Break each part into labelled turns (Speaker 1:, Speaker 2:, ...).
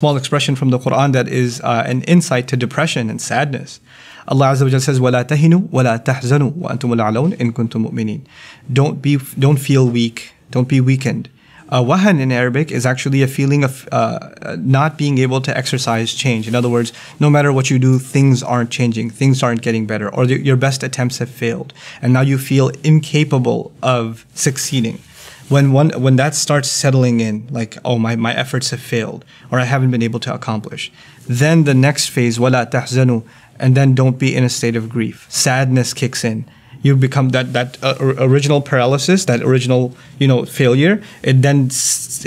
Speaker 1: small expression from the Quran that is uh, an insight to depression and sadness. Allah Azza wa Jalla says, وَلَا تَهِنُوا وَلَا تَحْزَنُوا وَأَنْتُمُ الْأَعْلَوْنَ إِن كُنتُم مُؤْمِنِينَ Don't be, don't feel weak. Don't be weakened. Uh, wahan in Arabic is actually a feeling of uh, not being able to exercise change. In other words, no matter what you do, things aren't changing, things aren't getting better, or the, your best attempts have failed, and now you feel incapable of succeeding when one when that starts settling in like oh my, my efforts have failed or i haven't been able to accomplish then the next phase wala tahzanu and then don't be in a state of grief sadness kicks in you become that that uh, original paralysis that original you know failure it then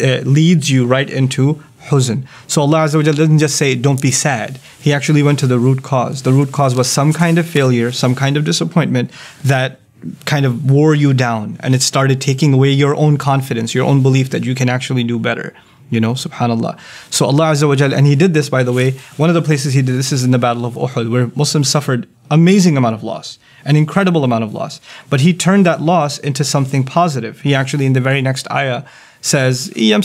Speaker 1: uh, leads you right into huzn. So Allah Azza wa doesn't just say don't be sad. He actually went to the root cause. The root cause was some kind of failure, some kind of disappointment that kind of wore you down and it started taking away your own confidence, your own belief that you can actually do better. You know, subhanAllah. So Allah Azza wa Jal, and He did this by the way, one of the places He did this is in the Battle of Uhud, where Muslims suffered amazing amount of loss, an incredible amount of loss. But He turned that loss into something positive. He actually in the very next ayah says, You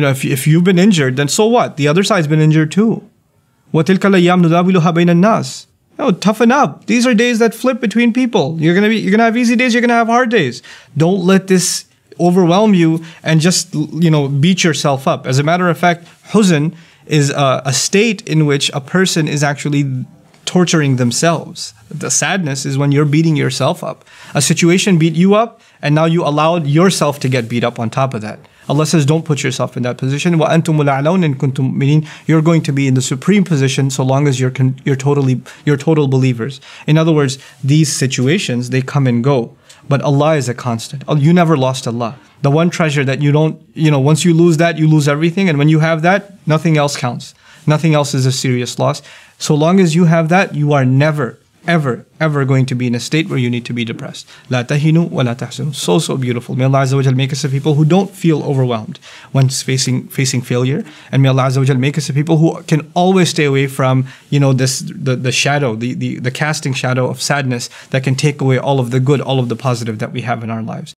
Speaker 1: know, if, if you've been injured, then so what? The other side's been injured too. وَتِلْكَ الْأَيَّامُ نُدَاوِلُهَا بَيْنَ النَّاسِ no, toughen up. These are days that flip between people. You're gonna be you're gonna have easy days, you're gonna have hard days. Don't let this overwhelm you and just you know beat yourself up. As a matter of fact, huzn is a, a state in which a person is actually torturing themselves. The sadness is when you're beating yourself up. A situation beat you up, and now you allowed yourself to get beat up on top of that. Allah says, don't put yourself in that position. You're going to be in the supreme position so long as you're, you're, totally, you're total believers. In other words, these situations, they come and go. But Allah is a constant. Oh, you never lost Allah. The one treasure that you don't, you know, once you lose that, you lose everything. And when you have that, nothing else counts. Nothing else is a serious loss. So long as you have that, you are never, ever, ever going to be in a state where you need to be depressed. La tahinu wa la. So, so beautiful. May Allah Azza wa make us a people who don't feel overwhelmed when facing facing failure. And may Allah Azza wa make us a people who can always stay away from, you know, this the, the shadow, the, the, the casting shadow of sadness that can take away all of the good, all of the positive that we have in our lives.